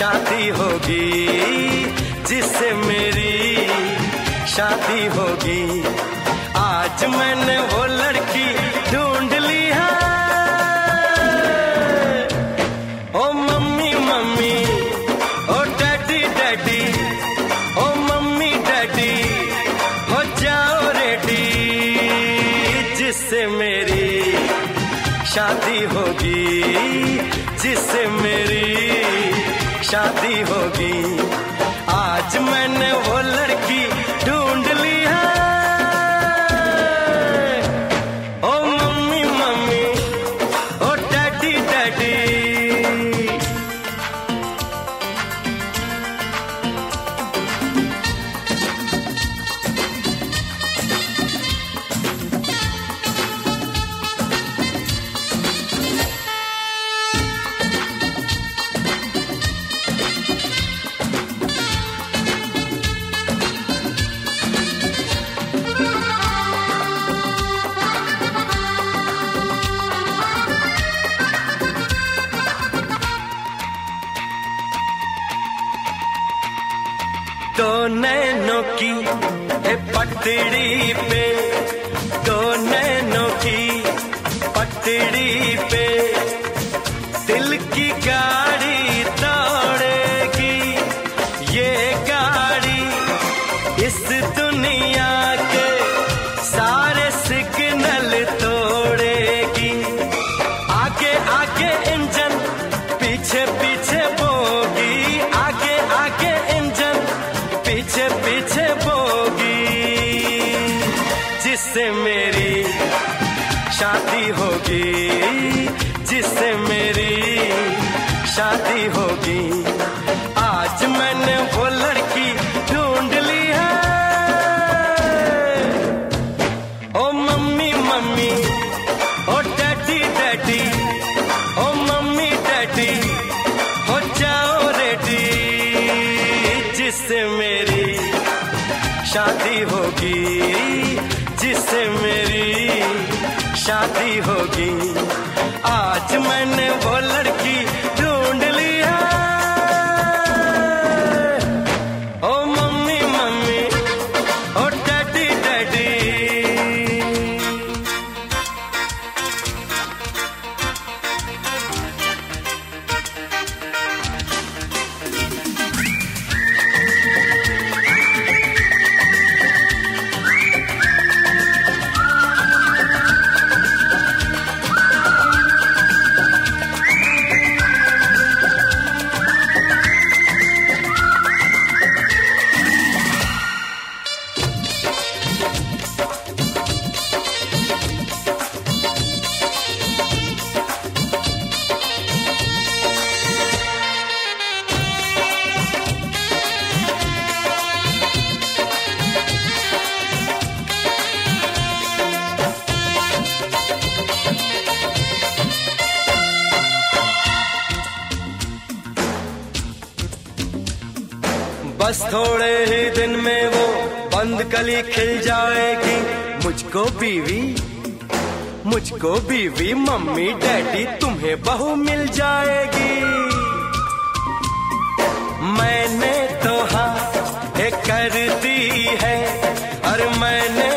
शादी होगी जिससे मेरी शादी होगी। आज मैंने वो शादी होगी। पटड़ी पे शादी होगी कली खिल जाएगी। मुझको बीवी मुझको बीवी, मम्मी, डैडी, तुम्हें बहू मिल जाएगी। मैंने तो हाँ कर दी है, और मैंने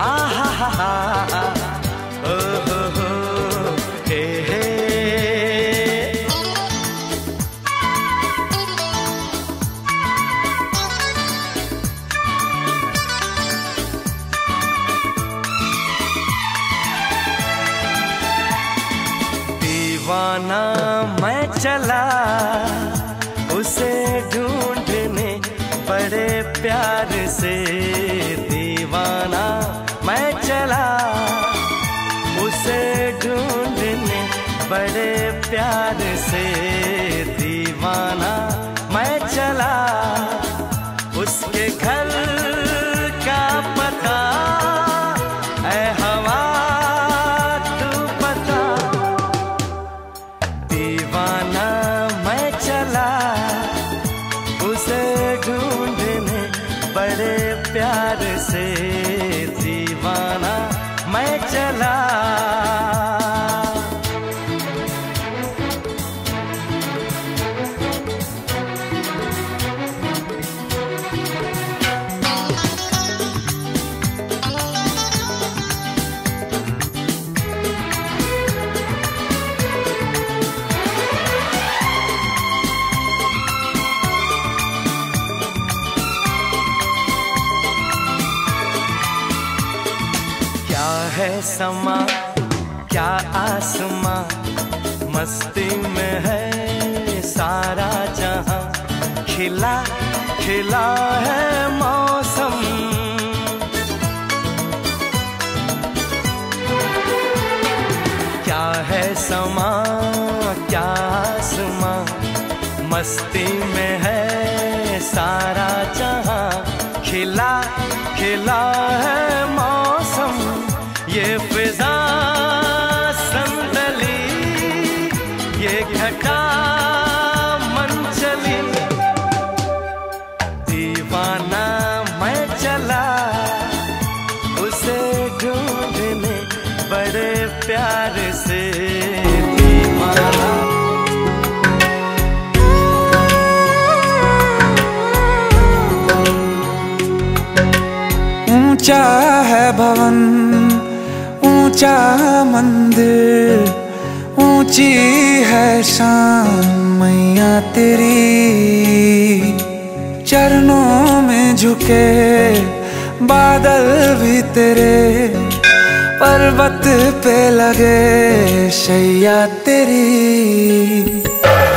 आ हा हा हा मस्ती में है सारा जहाँ। खिला खिला है मौसम ऊँचा है भवन, ऊँचा मंदिर, ऊँची है शान मैया तेरी। चरणों में झुके बादल भी तेरे, पर्वत पे लगे शैया तेरी।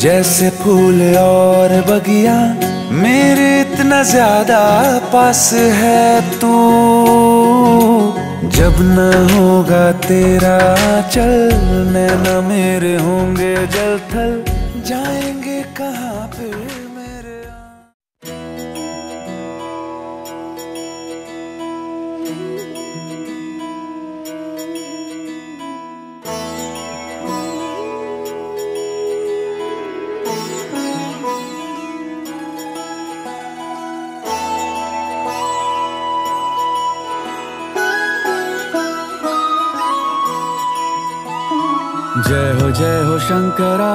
जैसे फूल और बगिया, मेरे इतना ज़्यादा पास है तू। जब न होगा तेरा चल न मेरे होंगे जल थल जाएँगे जय हो शंकरा।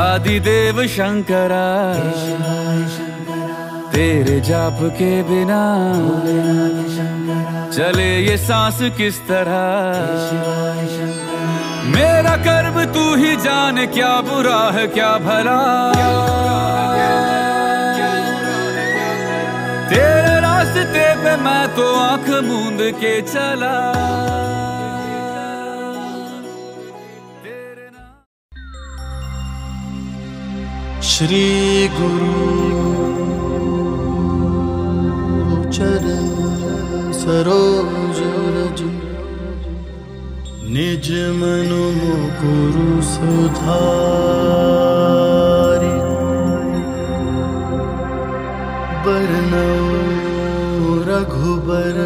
आदि देव शंकरा। तेरे जाप के बिना चले ये सांस किस तरह? मेरा कर्म तू ही जान, क्या बुरा है, क्या भला? तेरे रास्ते पे मैं तो आँख मूंद के चला। श्री गुरु चरण सरोज रज। निज मनु मुकुरु सुधारि। बरनौ रघुबर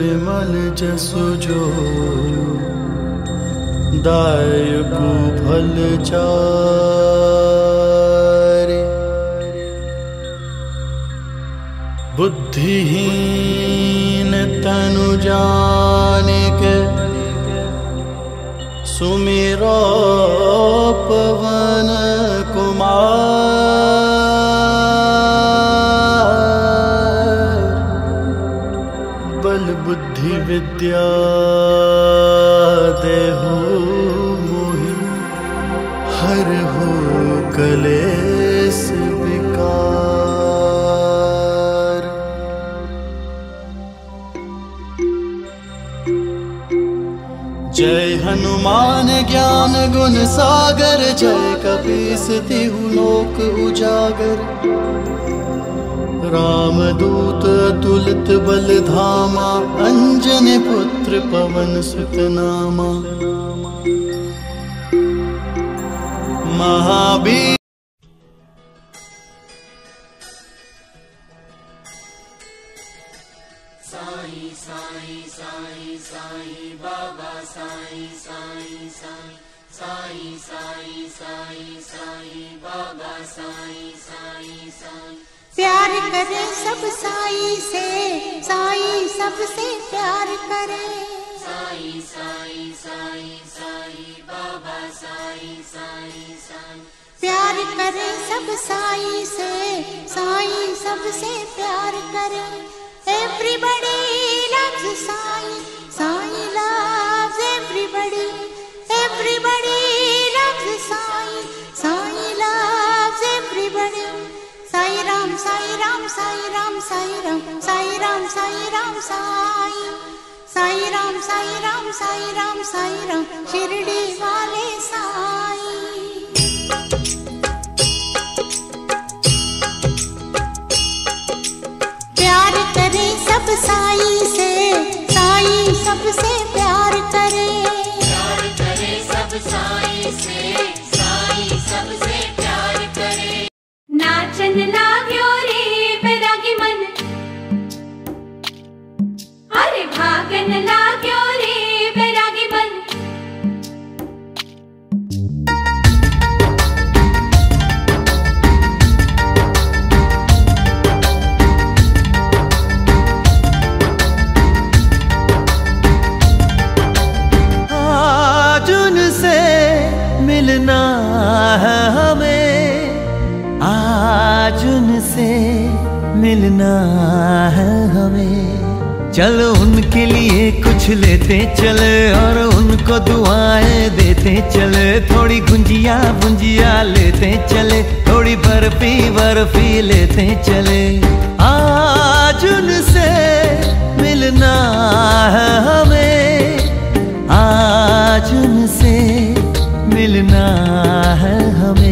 बिमल जसु जो दायकु फल चारि बुद्धिहीन तनु जानिके सुमिरो पवन कुमार। बल बुद्धि विद्या देहु मोहि। हर हो कलेस हनुमान ज्ञान गुण सागर जय कपीस तिहु लोक उजागर। राम दूत अतुलित बल धामा अंजन पुत्र पवन सुत नामा। महावीर प्यार करे सब साई से साई सबसे प्यार करे। साई साई साई साई बाबा साई साई साई। प्यार करे सब साई से साई सबसे प्यार करे। Everybody loves Sai Sai loves everybody प्यार करे सब साई से साई सबसे प्यार करे। नाचन लाग्यो रे बैरागी मन। अरे भागन लाग्यो रे बैरागी मिलना है हमें। चलो उनके लिए कुछ लेते, चले और उनको दुआएँ देते, चले थोड़ी गुंजिया बुंजिया लेते, चले थोड़ी बर्फ़ी बर्फ़ी लेते, चले आज उनसे मिलना है हमें। आज उनसे मिलना है हमें।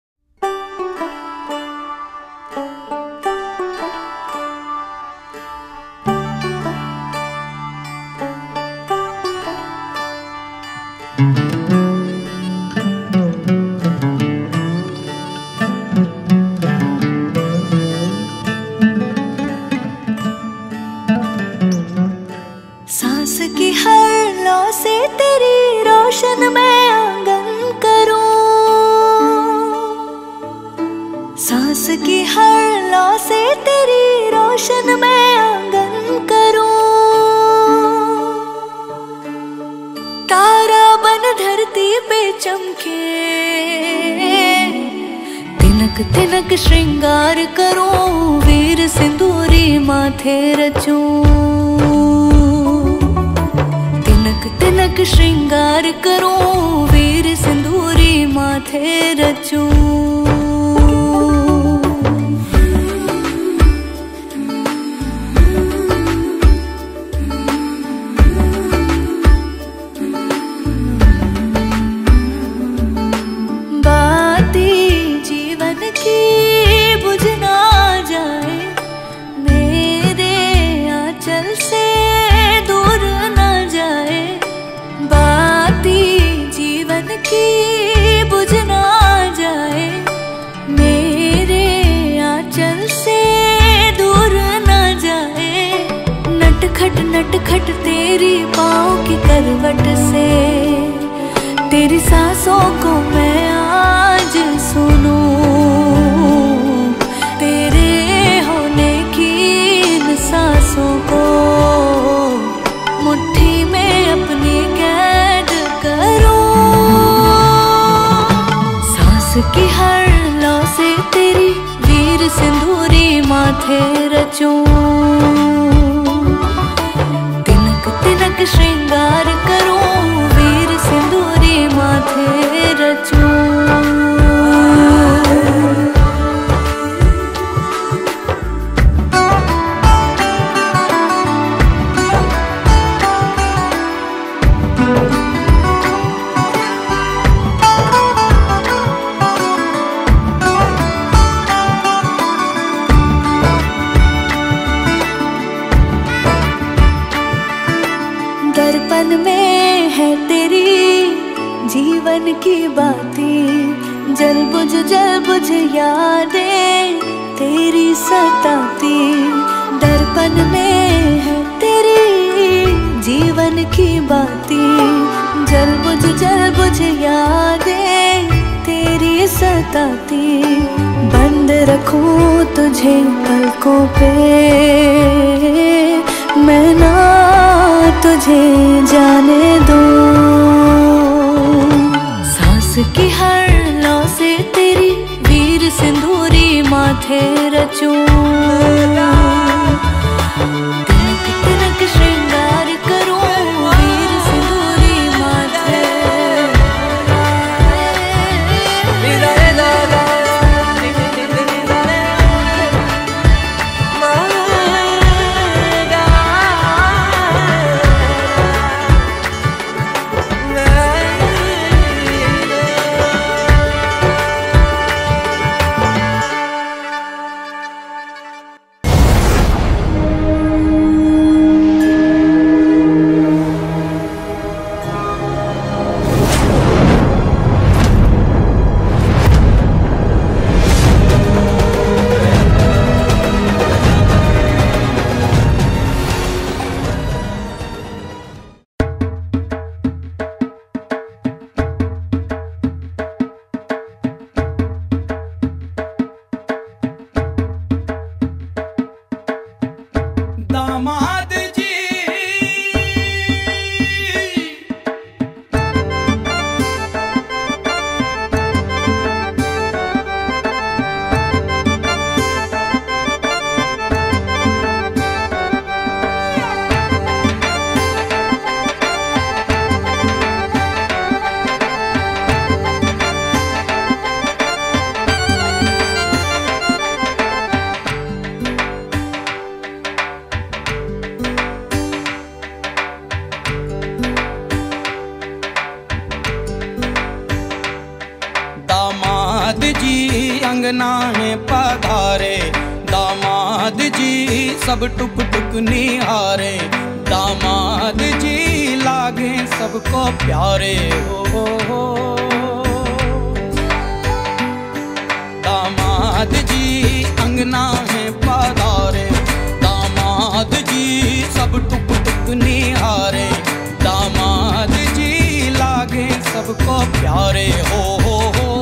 सबको प्यारे हो हो हो।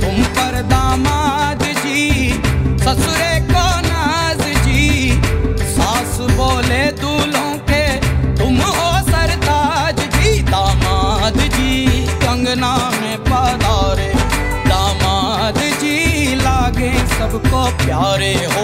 तुम पर दामाद जी, ससुरे को नाज जी। सास बोले, दूल्हों के तुम हो सरताज जी। दामाद जी, कंगना में पधारे। दामाद जी, लागे सबको प्यारे हो।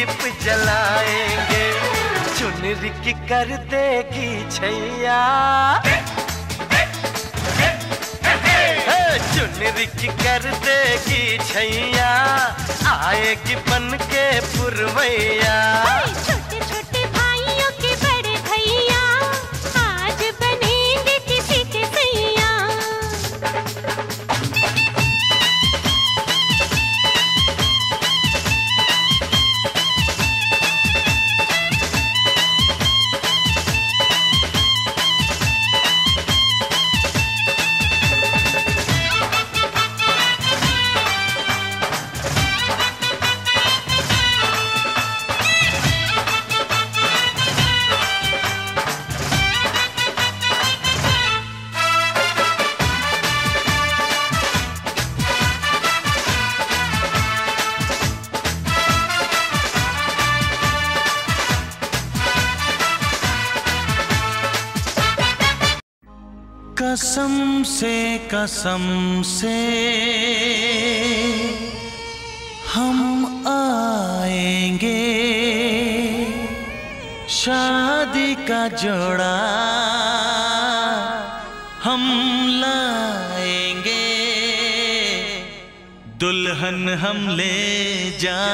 दीप जलाएँगे। चुनरी की कर देगी छैया। चुनरी की कर देगी छैया। आएगी बन के पुरवैया। कसम से हम आएँगे। शादी का जोड़ा हम लाएँगे। दुल्हन हम ले जा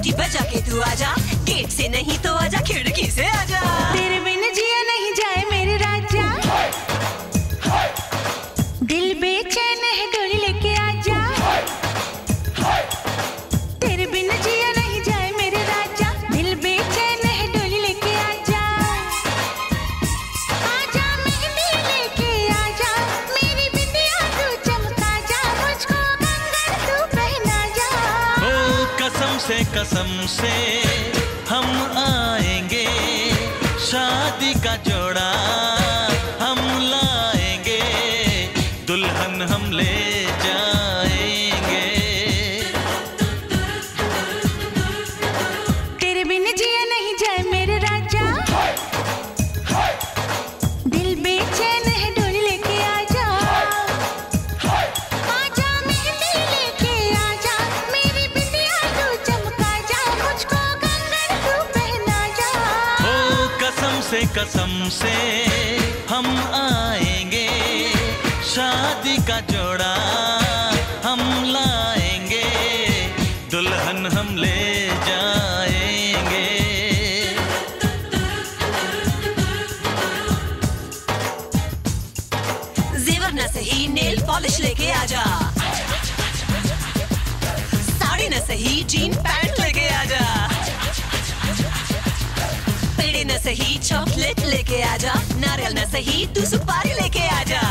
सीटी बचा के तू आजा। गेट से नहीं तो आजा खिड़की से आजा। पॉलिश लेके आ जा साड़ी न सही जीन पैंट लेके आजा पेड़े न सही चॉकलेट लेके आ जा नारियल न सही तू सुपारी लेके आ जा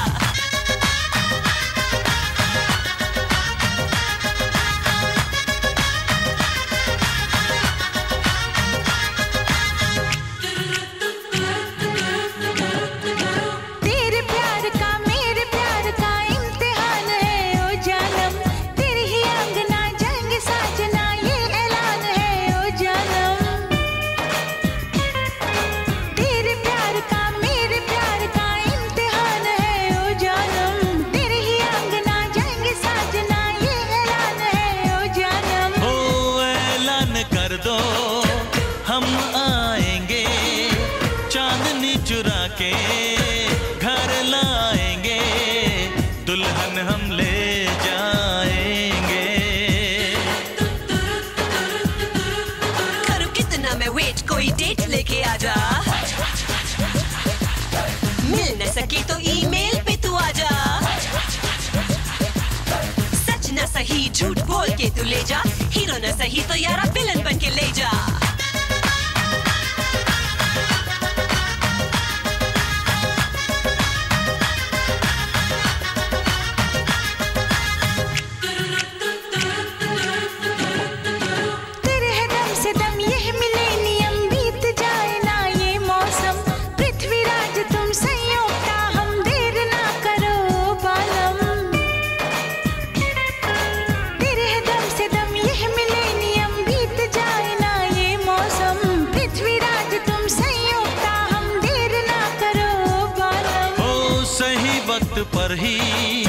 पर ही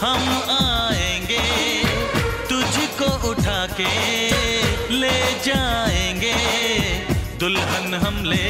हम आएँगे तुझको उठा के ले जाएँगे दुल्हन हम ले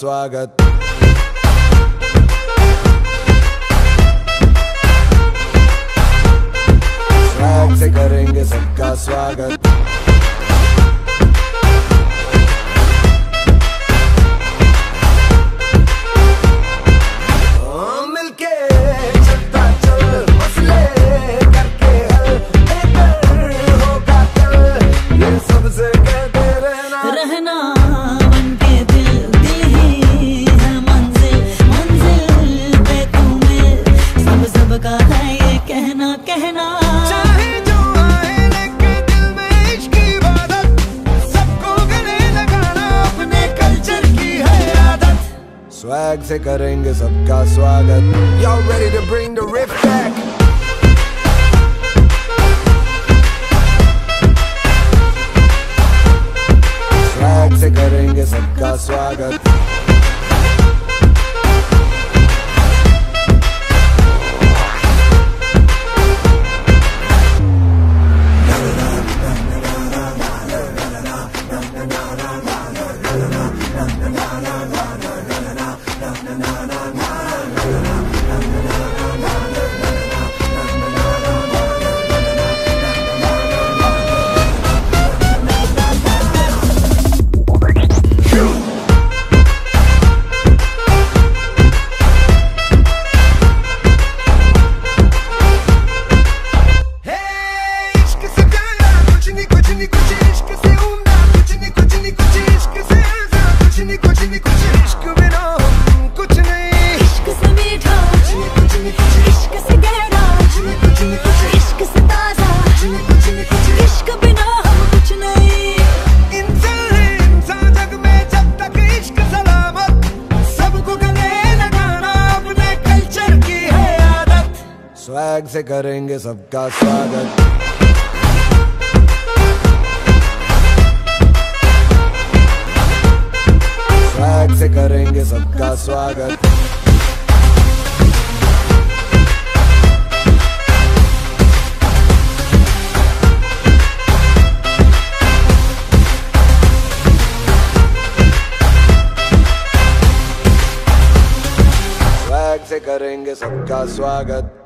So I got. से करेंगे सबका स्वागत? Y'all ready to bring the riff? से करेंगे सबका स्वागत। से करेंगे सबका स्वागत।